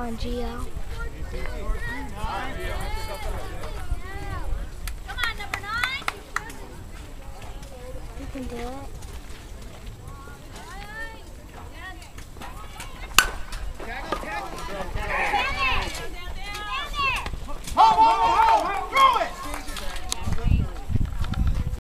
on, Geo. Come on, number nine. You can do it. Tackle, tackle. Down there. Down there. Ho, ho.